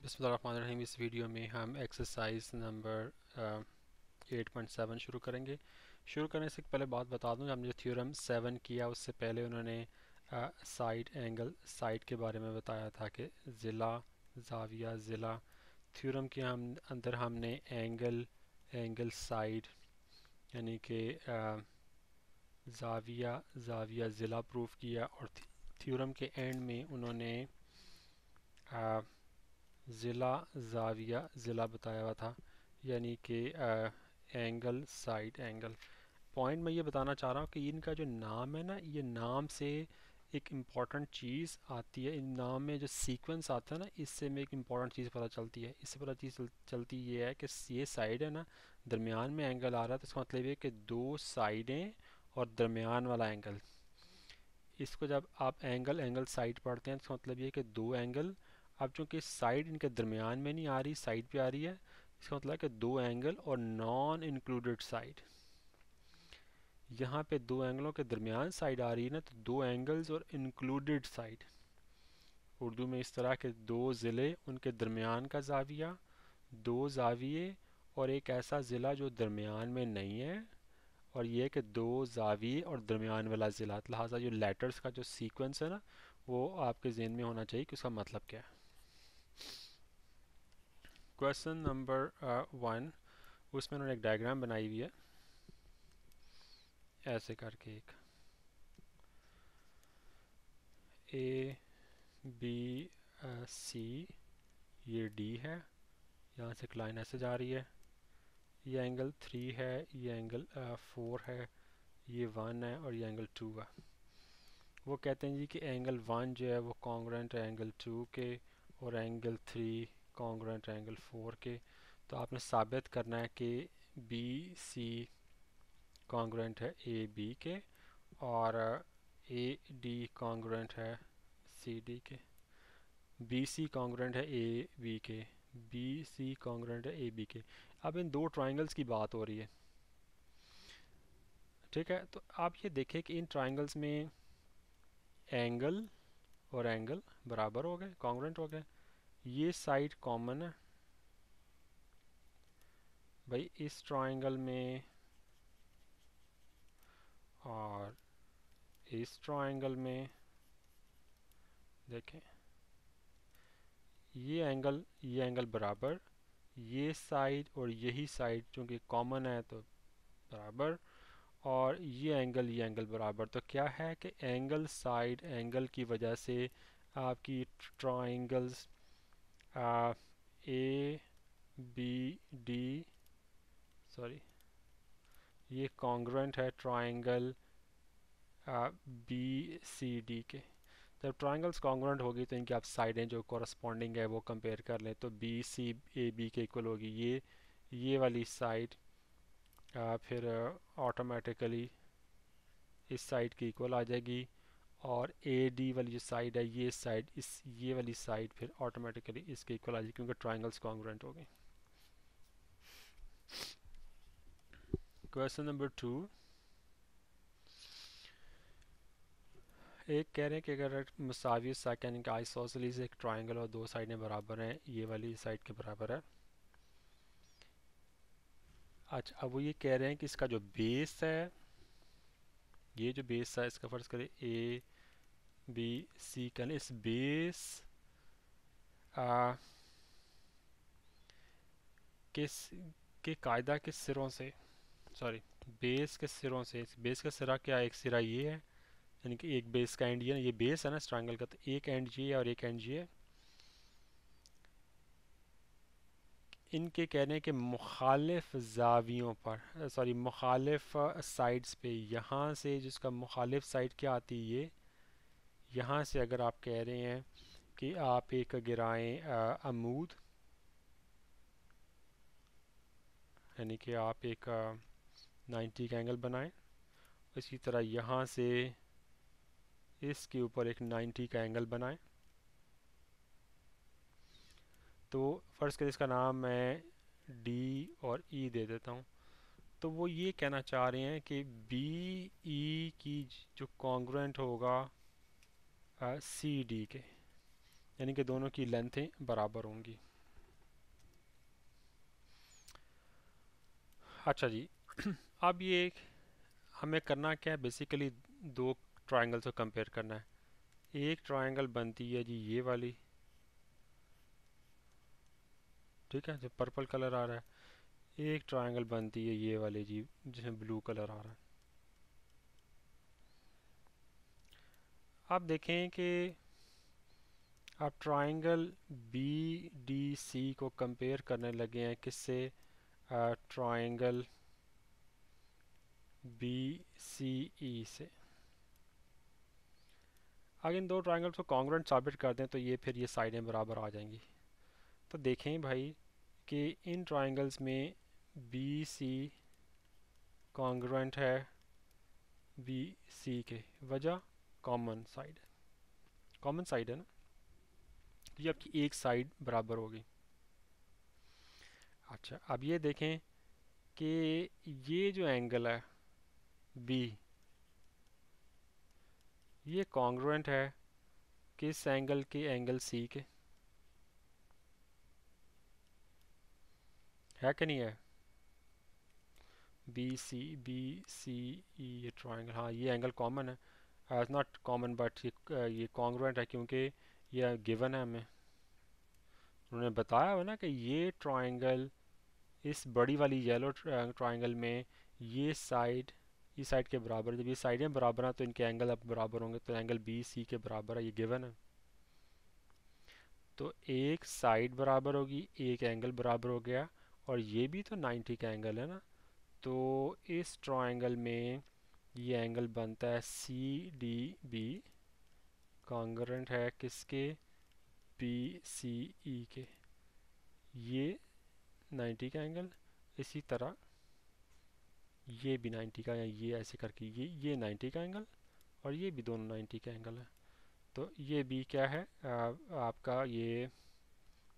बसमीम इस वीडियो में हम exercise number eight point seven शुरू करेंगे। शुरू करने से पहले बात बता दूँ, हमने जो थ्योरम सेवन किया, उससे पहले उन्होंने साइड एंगल साइड के बारे में बताया था कि ज़िला, जाविया ज़िला थ्योरम के हम, अंदर हमने एंगल एंगल साइड यानी कि जाविया जाविया ज़िला प्रूफ किया, और थ्योरम के एंड में उन्होंने ज़िला जाविया ज़िला बताया हुआ था, यानी कि एंगल साइड एंगल पॉइंट मैं ये बताना चाह रहा हूँ कि इनका जो नाम है ना, ये नाम से एक इंपॉर्टेंट चीज़ आती है। इन नाम में जो सीक्वेंस आता है ना, इससे में एक इंपॉर्टेंट चीज़ पता चलती है। इससे पता चीज़ चलती ये है कि ये साइड है ना, दरमियान में एंगल आ रहा है तो इसका मतलब ये कि दो साइडें और दरमियान वाला एंगल इसको जब आप एंगल एंगल साइड पढ़ते हैं तो इसका मतलब ये कि दो एंगल अब चूँकि साइड इनके दरमियान में नहीं आ रही, साइड पे आ रही है, इसका मतलब कि दो एंगल और नॉन इंक्लूडेड साइड। यहाँ पे दो एंगलों के दरमियान साइड आ रही है ना तो दो एंगल्स और इंक्लूडेड साइड। उर्दू में इस तरह के दो ज़िले उनके दरमियान का जाविया, दो जाविये और एक ऐसा ज़िला जो दरमियान में नहीं है, और ये कि दो जाविये और दरमियान वाला ज़िला, लिहाजा जो लेटर्स का जो सीक्वेंस है ना, वो आपके जहन में होना चाहिए कि उसका मतलब क्या है। क्वेश्चन नंबर वन उसमें उन्होंने एक डायग्राम बनाई हुई है। ऐसे करके एक। ए बी सी ये डी है। यहाँ से एक लाइन ऐसे जा रही है। ये एंगल थ्री है, ये एंगल फोर है, ये वन है और ये एंगल टू है। वो कहते हैं जी कि एंगल वन जो है वो कॉन्ग्रेंट है एंगल टू के और angle three congruent angle four के तो आपने साबित करना है कि बी सी कॉन्ग्रेंट है ए बी के और ए डी कॉन्ग्रेंट है सी डी के. बी सी कॉन्ग्रेंट है ए बी के. बी सी कॉन्ग्रेंट है ए बी के. अब इन दो ट्राइंगल्स की बात हो रही है. ठीक है? तो आप ये देखें कि इन ट्राइंगल्स में एंगल और एंगल बराबर हो गए कॉन्ग्रेंट हो गए. ये साइड कॉमन है। भाई इस ट्राइंगल में और इस ट्राइंगल में देखें, ये एंगल ये एंगल बराबर, ये साइड और यही साइड चूँकि कॉमन है तो बराबर, और ये एंगल ये एंगल बराबर। तो क्या है कि एंगल साइड एंगल की वजह से आपकी triangles A, B, D, sorry, ये कॉन्ग्रेंट है ट्राइंगल बी, सी, डी के। जब ट्राइंगल्स कॉन्ग्रेंट होगी तो इनकी आप साइडें जो कॉरस्पॉन्डिंग है वो कंपेयर कर लें तो बी, सी, ए, बी के इक्वल होगी। ये ये वाली साइड फिर ऑटोमेटिकली इस साइड की इक्वल आ जाएगी। और ए डी वाली जो साइड है, ये साइड इस, ये वाली साइड फिर ऑटोमेटिकली इसके इक्वल आ जाएगी क्योंकि ट्राइंगल्स कॉन्ग्रेंट हो गए क्वेश्चन नंबर टू एक कह रहे हैं कि अगर मसावी यानी कि आइसोसलीज एक ट्राइंगल और दो साइडें बराबर हैं, ये वाली साइड के बराबर है। अच्छा अब वो ये कह रहे हैं कि इसका जो बेस है ये जो बेस है इसका फ़र्ज़ करें ए बी सी का इस बेस आ, किस के कायदा के सिरों से सॉरी बेस के सिरों से बेस का सिरा क्या एक सिरा ये है यानी कि एक बेस का एंड ये ये बेस है ना स्ट्रैंगल का तो एक एंड ये है और एक एंड ये इनके कहने के मुखालिफ जावियों पर सॉरी मुखालिफ साइड्स पे, यहाँ से जिसका मुखालिफ साइड क्या आती है ये? यहाँ से अगर आप कह रहे हैं कि आप एक गिराएँ अमूद, यानी कि आप एक नाइन्टी का एंगल बनाएँ, इसी तरह यहाँ से इसके ऊपर एक नाइन्टी का एंगल बनाएँ तो फ़र्ज़ कर इसका नाम मैं डी और ई e दे देता हूँ। तो वो ये कहना चाह रहे हैं कि बी ई e की जो कॉन्ग्रेंट होगा सी डी के। यानी कि दोनों की लेंथें बराबर होंगी। अच्छा जी, अब ये हमें करना क्या है? बेसिकली दो ट्रायंगल को कंपेयर करना है। एक ट्रायंगल बनती है जी ये वाली ठीक है जो पर्पल कलर आ रहा है, एक ट्रायंगल बनती है ये वाली जी, जिसमें ब्लू कलर आ रहा है। आप देखें कि आप ट्रायंगल बी डी सी को कंपेयर करने लगे हैं, किससे? ट्रायंगल बी सी ई से। अगर इन दो ट्रायंगल्स को कॉन्ग्रेंट साबित कर दें तो ये फिर ये साइडें बराबर आ जाएँगी। तो देखें भाई कि इन ट्राइंगल्स में बी सी कॉन्ग्रेंट है बी सी के वजह कॉमन साइड कॉमन साइड है ना? तो ये आपकी एक साइड बराबर होगी। अच्छा अब ये देखें कि ये जो एंगल है बी ये कॉन्ग्रुएंट है किस एंगल के एंगल सी के? है कि नहीं है? बी सी बी सी ई ये ट्राइंगल हाँ ये एंगल कॉमन है। एज नॉट कॉमन बट ये ये कॉन्ग्रुएंट है क्योंकि ये गिवन है हमें। उन्होंने बताया हुआ ना कि ये ट्राइंगल इस बड़ी वाली येलो ट्राइंगल में ये साइड इस साइड के बराबर जब ये साइडें बराबर हैं तो इनके एंगल अब बराबर होंगे। तो एंगल बी सी के बराबर है, ये गिवन है। तो एक साइड बराबर होगी, एक एंगल बराबर हो गया। और ये भी तो 90 का एंगल है ना? तो इस ट्रायंगल में ये एंगल बनता है सी डी बी कॉन्ग्रेंट है किसके? बी सी ई के। ये 90 का एंगल इसी तरह ये भी 90 का या ये ऐसे करके ये ये 90 का एंगल और ये भी दोनों 90 का एंगल है। तो ये भी क्या है? आ, आपका ये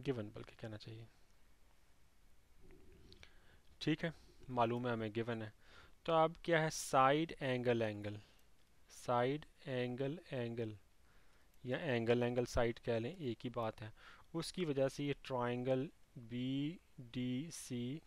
गिवन बल्कि कहना चाहिए। ठीक है, मालूम है हमें गिवन है। तो अब क्या है? Side angle angle side angle angle या एंगल एंगल साइड कह लें, एक ही बात है। उसकी वजह से ये triangle B D C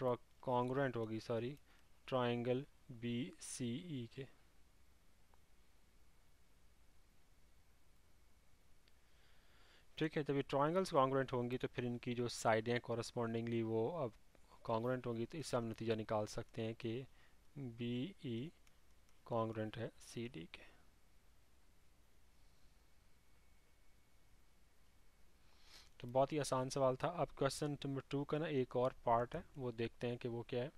congruent होगी sorry triangle B C E के। ठीक है, जब ये ट्राइंगल्स कॉन्ग्रेंट होंगी तो फिर इनकी जो साइडें कॉरस्पॉन्डिंगली वो अब कॉन्ग्रेंट होंगी तो इससे हम नतीजा निकाल सकते हैं कि बी ई कॉन्ग्रेंट है सी डी के। तो बहुत ही आसान सवाल था। अब क्वेश्चन नंबर टू का ना एक और पार्ट है, वो देखते हैं कि वो क्या है।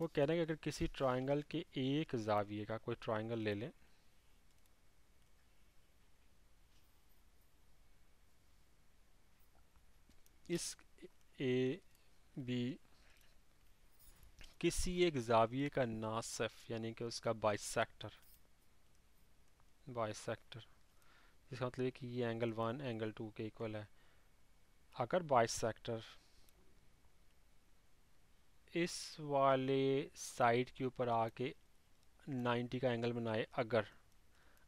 वो कह रहे हैं कि अगर किसी ट्राइंगल के एक जाविये का कोई ट्राइंगल ले लें इस ए बी किसी एक जाविये का नासफ, यानी कि उसका बाइसेक्टर बाइसेक्टर इसका मतलब कि ये एंगल वन एंगल टू के इक्वल है। अगर बाइसेक्टर इस वाले साइड के ऊपर आके 90 का एंगल बनाए, अगर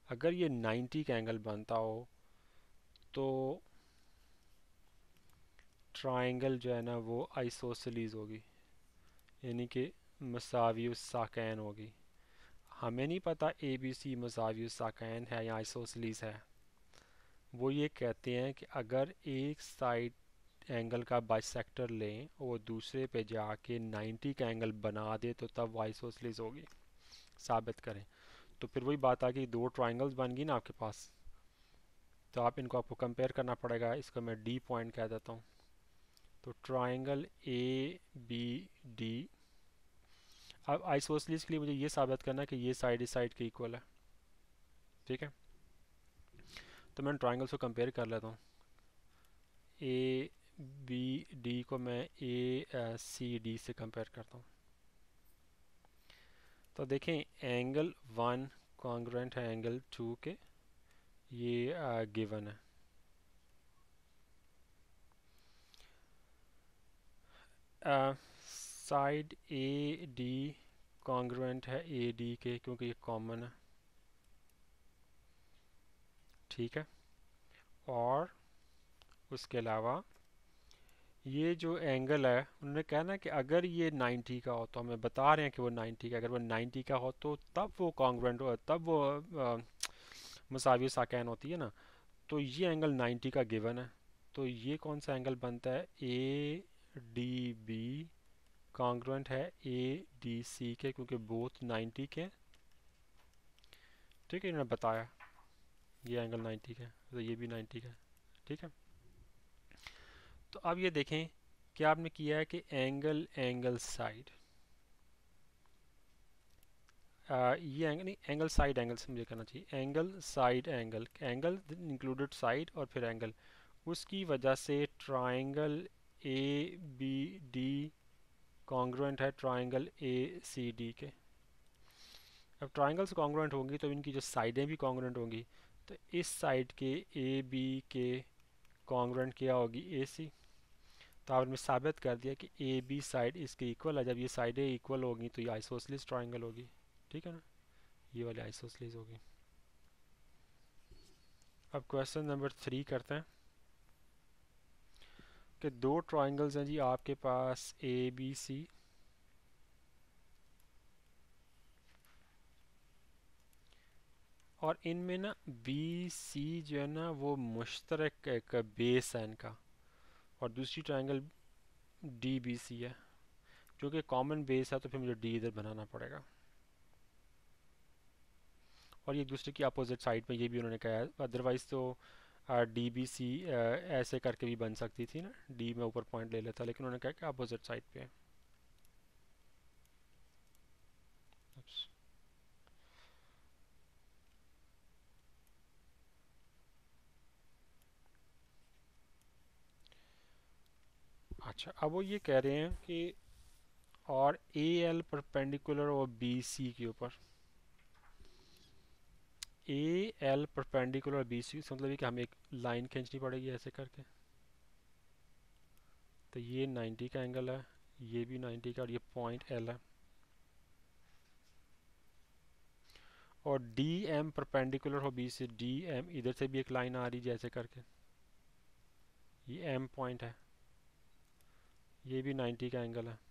अगर ये 90 का एंगल बनता हो तो ट्राइंगल जो है ना, वो आइसोसलीज होगी। यानी कि मसावी साकैन होगी। हमें नहीं पता ए बी सी मसावी साकैन है या आइसोसलीज है। वो ये कहते हैं कि अगर एक साइड एंगल का बाइसेक्टर लें और दूसरे पे जाके 90 का एंगल बना दे तो तब आइसोसलीज होगी। साबित करें। तो फिर वही बात आ गई, दो ट्राइंगल्स बन गई ना आपके पास। तो आप इनको आपको कंपेयर करना पड़ेगा। इसको मैं डी पॉइंट कह देता हूँ। तो ट्राइंगल ए बी डी अब आइसोसलीस के लिए मुझे ये साबित करना है कि ये साइड इस साइड के इक्वल है। ठीक है? तो मैं ट्राइंगल्स को कंपेयर कर लेता हूँ। ए बी डी को मैं ए सी डी से कंपेयर करता हूँ। तो देखें एंगल वन कॉन्ग्रेंट है एंगल टू के। ये गिवन है। साइड ए डी कॉन्ग्रुएंट है ए डी के, क्योंकि ये कॉमन है। ठीक है? और उसके अलावा ये जो एंगल है, उन्होंने कहना कि अगर ये 90 का हो तो हमें बता रहे हैं कि वो 90 का, अगर वो 90 का हो तो तब वो कॉन्ग्रेंट हो, तब वो मसावी साकैन होती है ना। तो ये एंगल 90 का गिवन है। तो ये कौन सा एंगल बनता है? ए डी बी कॉन्ग्रेंट है ए डी सी के, क्योंकि बोथ 90 के ठीक है, इन्होंने बताया। ये एंगल 90 का तो ये भी 90 का ठीक है? तो अब ये देखें कि आपने किया है कि एंगल एंगल साइड ये एंगल नहीं एंगल साइड एंगल से मुझे करना चाहिए। Angle side angle angle included side और फिर एंगल उसकी वजह से triangle A B D congruent है ट्राइंगल ए सी डी के। अब ट्राइंगल्स कॉन्ग्रुएंट होंगी तो इनकी जो साइडें भी कॉन्ग्रुएंट होंगी। तो इस साइड के ए बी के कॉन्ग्रेंट क्या होगी? ए सी तो आपने साबित कर दिया कि ए बी साइड इसके इक्वल है। जब ये साइडें इक्वल होगी तो ये आइसोसलिस ट्राइंगल होगी। ठीक है ना? ये वाली आइसोसलिस होगी। अब क्वेश्चन नंबर थ्री करते हैं। कि दो ट्राइंगल्स हैं जी, आपके पास ए बी सी और इनमें ना बी सी जो है ना, वो मुश्तरक एक बेस है इनका। और दूसरी ट्राइंगल डी बी सी है। जो कि कॉमन बेस है तो फिर मुझे डी इधर बनाना पड़ेगा। और ये दूसरे की अपोजिट साइड में ये भी उन्होंने कहा है। अदरवाइज़ तो डी बी सी ऐसे करके भी बन सकती थी ना। डी में ऊपर पॉइंट ले लेता, लेकिन उन्होंने कहा कि अपोजिट साइड पे है। अच्छा अब वो ये कह रहे हैं कि और ए एल परपेंडिकुलर और बी सी के ऊपर। A L perpendicular B C मतलब ये कि हमें एक लाइन खींचनी पड़ेगी ऐसे करके। तो ये 90 का एंगल है, ये भी 90 का, और ये पॉइंट एल है। और डी एम परपेंडिकुलर हो बी से डी एम इधर से भी एक लाइन आ रही है जैसे करके। ये एम पॉइंट है। ये भी 90 का एंगल है।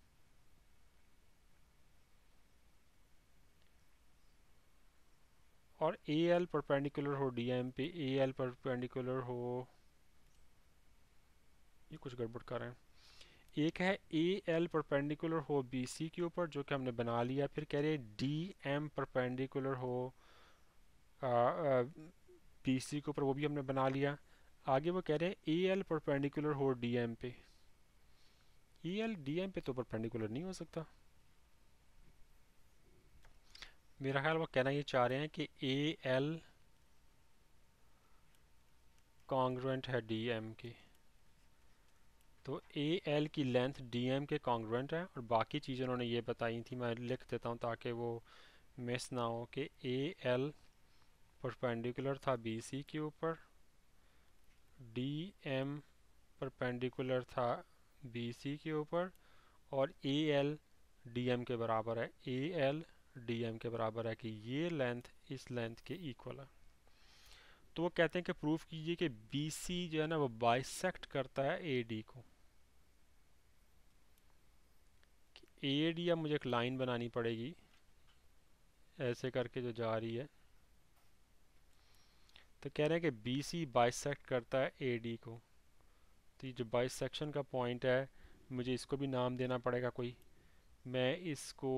और ए एल परपेंडिकुलर हो डी एम पे ए एल परपेंडिकुलर हो, ये कुछ गड़बड़ कर रहे हैं। एक है ए एल परपेंडिकुलर हो बी सी के ऊपर, जो कि हमने बना लिया, फिर कह रहे हैं डी एम परपेंडिकुलर हो बी सी के ऊपर, वो भी हमने बना लिया। आगे वो कह रहे हैं ए एल परपेंडिकुलर हो डी एम पे ई एल डी एम पे तो परपेंडिकुलर नहीं हो सकता। मेरा ख्याल वो कहना ये चाह रहे हैं कि ए एल कॉन्ग्रुएंट है डी एम की। तो ए एल की लेंथ डी एम के कॉन्ग्रुएंट है और बाकी चीज़ें उन्होंने ये बताई थी, मैं लिख देता हूँ ताकि वो मिस ना हो कि ए एल परपेंडिकुलर था बी सी के ऊपर डी एम परपेंडिकुलर था बी सी के ऊपर और ए एल डी एम के बराबर है। ए एल डी एम के बराबर है कि ये लेंथ इस लेंथ के इक्वल है। तो वो कहते हैं कि प्रूफ कीजिए कि बी सी जो है ना वो बाइसेक्ट करता है ए डी को। ए डी अब मुझे एक लाइन बनानी पड़ेगी, ऐसे करके जो जा रही है। तो कह रहे हैं कि बी सी बाइसेक्ट करता है ए डी को। तो ये जो बाइसेक्शन का पॉइंट है, मुझे इसको भी नाम देना पड़ेगा कोई। मैं इसको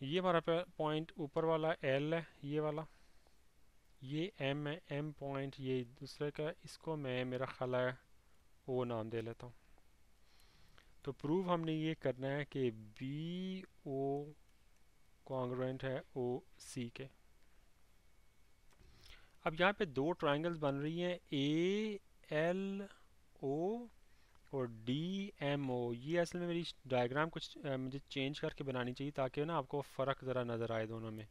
ये हमारा पॉइंट ऊपर वाला एल है, ये वाला। ये एम है एम पॉइंट ये दूसरे का, इसको मैं, मेरा ख्याल है ओ नाम दे लेता हूँ। तो प्रूव हमने ये करना है कि बी ओ कॉन्ग्रेंट है ओ सी के। अब यहाँ पे दो ट्राइंगल्स बन रही हैं ए एल ओ और डी एम ओ ये असल में मेरी डायग्राम कुछ आ, मुझे चेंज करके बनानी चाहिए ताकि ना आपको फ़र्क ज़रा नज़र आए दोनों में।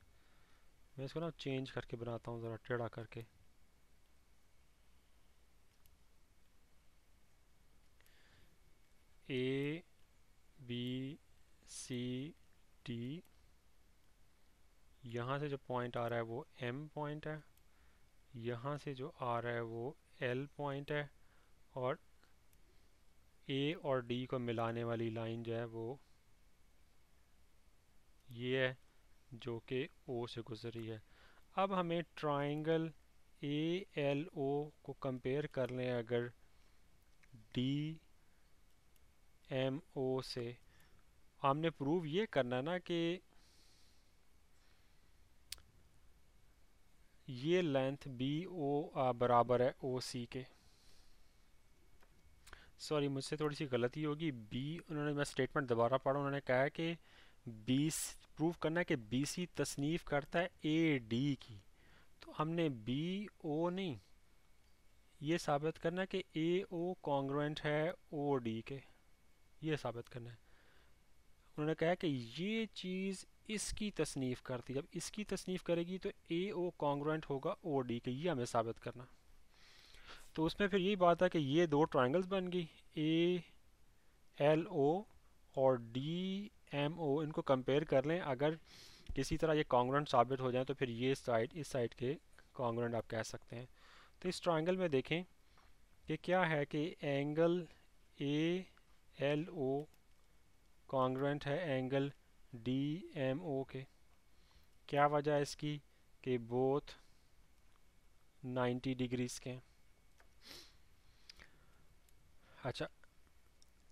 मैं इसको ना चेंज करके बनाता हूँ ज़रा टेढ़ा करके। ए बी सी डी यहाँ से जो पॉइंट आ रहा है वो एम पॉइंट है। यहाँ से जो आ रहा है वो एल पॉइंट है। और ए और डी को मिलाने वाली लाइन जो है वो ये है, जो कि ओ से गुजरी है। अब हमें ट्राइंगल ए एल ओ को कंपेयर कर लें अगर डी एम ओ से। हमने प्रूव ये करना ना कि ये लेंथ बी ओ बराबर है ओ सी के। सॉरी मुझसे थोड़ी सी गलती होगी। बी उन्होंने मैं स्टेटमेंट दोबारा पढ़ा, उन्होंने कहा कि बी प्रूव करना है कि बी सी तसनीफ़ करता है ए डी की। तो हमने बी ओ नहीं, ये साबित करना है कि ए ओ कॉन्ग्रुएंट है ओ डी के। ये साबित करना है। उन्होंने कहा कि ये चीज़ इसकी तसनीफ़ करती है। जब इसकी तसनीफ़ करेगी तो ए ओ कॉन्ग्रुएंट होगा ओ डी के। ये हमें साबित करना। तो उसमें फिर यही बात है कि ये दो ट्राइंगल्स बन गई। ए एल ओ और डी एम ओ इनको कंपेयर कर लें। अगर किसी तरह ये कॉन्ग्रेंट साबित हो जाए तो फिर ये साइड इस साइड के कॉन्ग्रेंट आप कह सकते हैं। तो इस ट्राइंगल में देखें कि क्या है कि angle A L O congruent है एंगल डी एम ओ के। क्या वजह है इसकी कि बोथ 90 डिग्रीज के हैं। अच्छा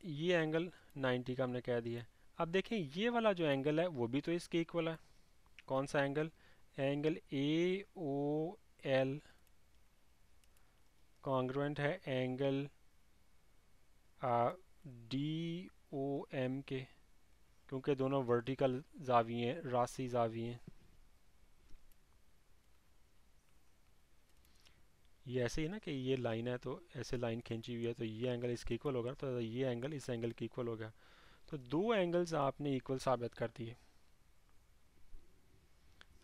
ये एंगल 90 का हमने कह दिया अब देखें, ये वाला जो एंगल है, वो भी तो इसके इक्वल है। कौन सा angle angle A O L congruent है एंगल डी ओ एम के क्योंकि दोनों वर्टिकल जावी हैं रासी जावी हैं ये ऐसे ही ना कि ये लाइन है तो ऐसे लाइन खींची हुई है तो ये एंगल इसके इक्वल होगा तो ये एंगल इस एंगल के इक्वल होगा तो दो एंगल्स आपने इक्वल साबित कर दिए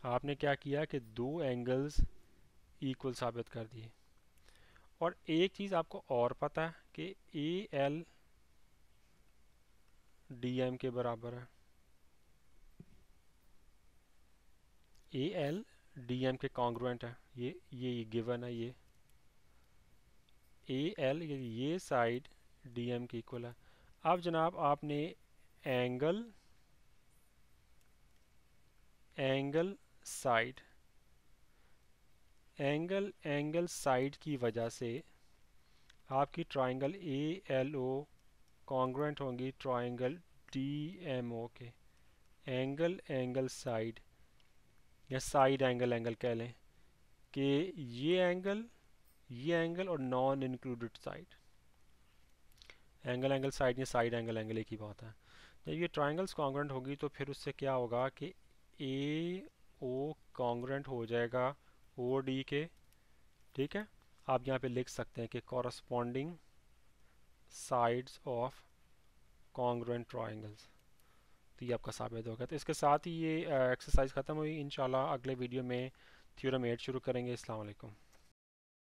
आपने क्या किया कि दो एंगल्स इक्वल साबित कर दिए और एक चीज़ आपको और पता है कि ए एल डी एम के बराबर है। ए एल डी एम के कॉन्ग्रुएंट है। ये ये गिवन है, ये। ए एल ये साइड डी एम की इक्वल है। अब जनाब आपने angle angle side angle angle side की वजह से आपकी triangle A L O congruent होंगी ट्राइंगल डी एम ओ के। एंगल एंगल साइड या साइड एंगल एंगल कह लें कि ये एंगल ये एंगल और non included side angle angle side या साइड एंगल एंगल एक ही बात है। जब ये ट्राइंगल्स कॉन्ग्रेंट होगी तो फिर उससे क्या होगा कि ए ओ कॉन्ग्रेंट हो जाएगा ओ डी के। ठीक है? आप यहाँ पे लिख सकते हैं कि corresponding sides of congruent triangles तो ये आपका साबित होगा तो इसके साथ ही ये एक्सरसाइज ख़त्म हुई। इन अगले वीडियो में थ्योरम एट शुरू करेंगे। वालेकुम।